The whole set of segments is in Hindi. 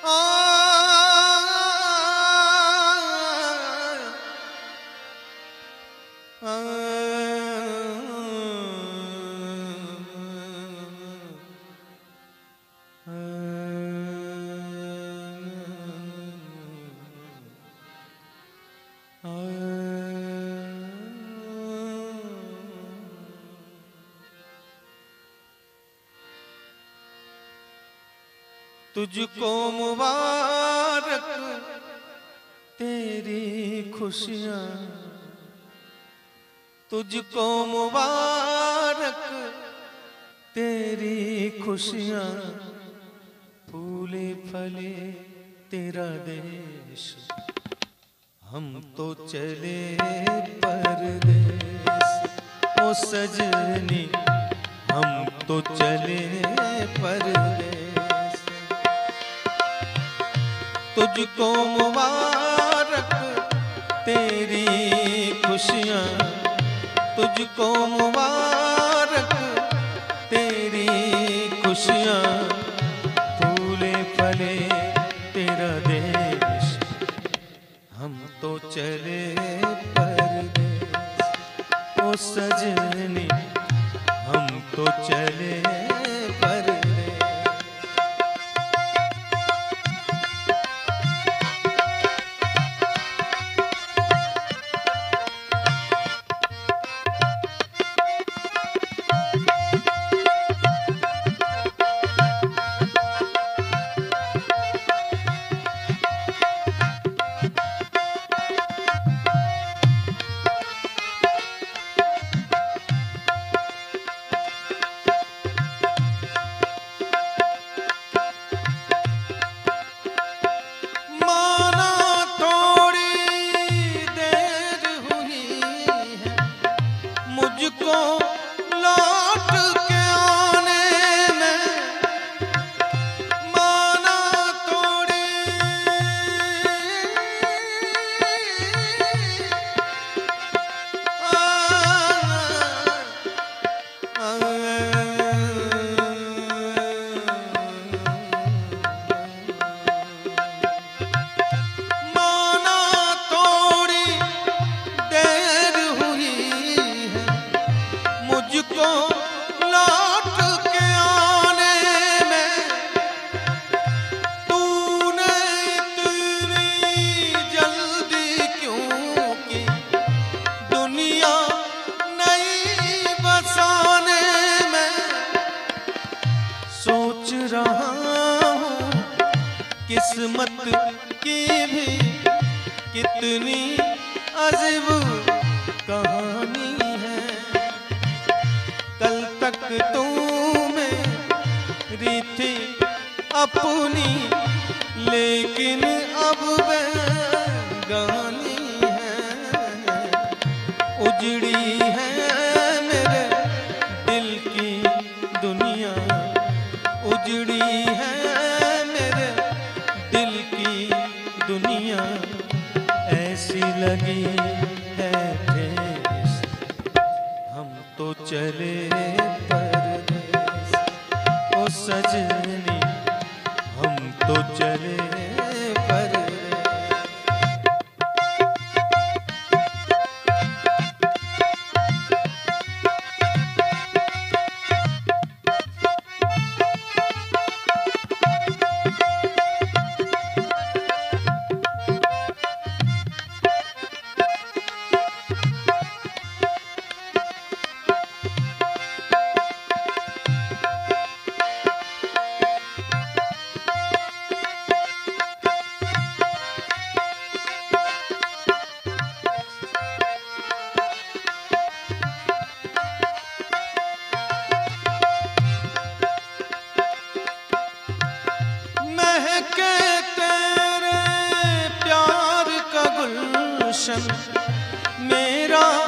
Oh. तुझको मुबारक, तेरी खुशियाँ। तुझको मुबारक, तेरी खुशियाँ। फूले फले तेरा देश, हम तो चले परदेश ओ सजनी, हम तो चले तुझको मुबारक, तेरी खुशियाँ। तुझको मुबारक, तेरी खुशियाँ। फूले फले तेरा देश। हम तो चले परदेश ओ सजनी, हम तो चले के आने में जल्दी क्यों दुनिया बसाने में सोच रहा किस्मत की भी कितनी अजीब कहानी तू मेरी थी अपनी, लेकिन अब गानी है, उजड़ी है मेरे दिल की दुनिया, उजड़ी है मेरे दिल की दुनिया, ऐसी लगी है हम तो चले गुलशन मेरा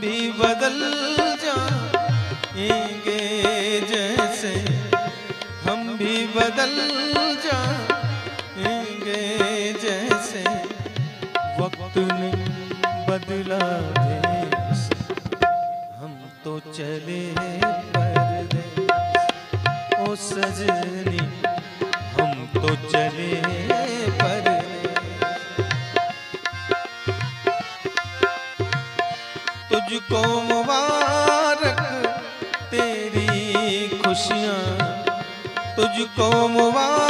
भी बदल जाएँगे जैसे हम भी बदल जाएँगे जैसे वक्त ने बदला हम तो चले ओ सजनी, हम तो चले तुझको मुबारक तेरी खुशियाँ। तुझको मुबारक।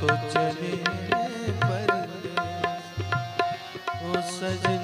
तो चले पर ओ सजे